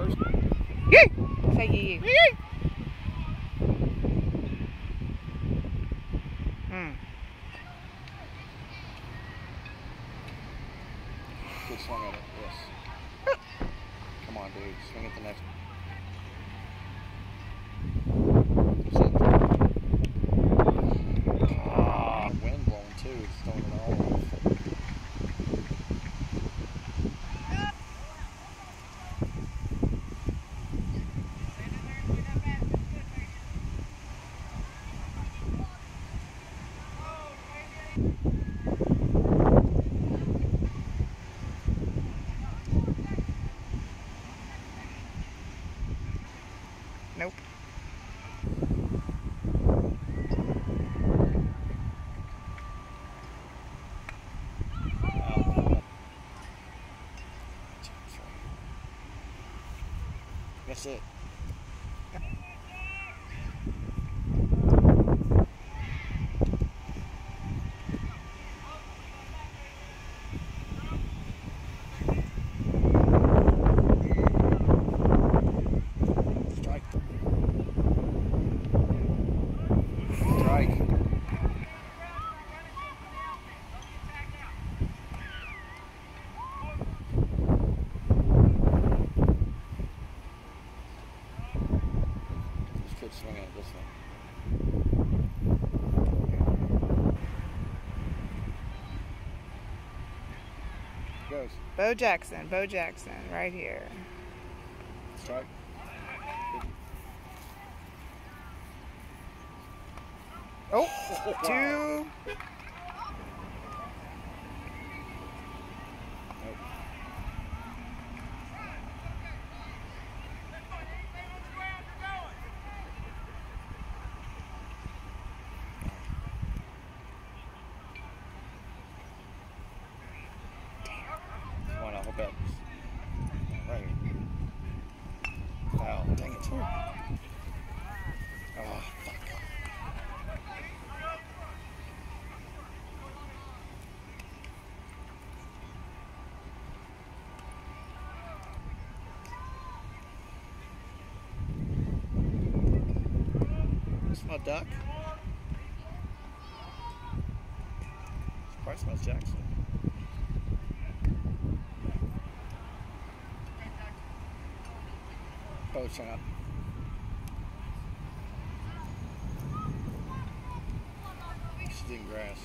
Yee! Say yee. Yee! Hmm. Good swing at it, yes. Come on, dude. Swing at the next Ah, Nope. That's it. Strike. Strike. Kid's swinging at this one. Goes. Bo Jackson. Bo Jackson. Right here. Strike. Oh, two. Nope. That. Right. Dang it. Oh, fuck. It's my duck. Probably smells Jackson. Poaching up. She's grass.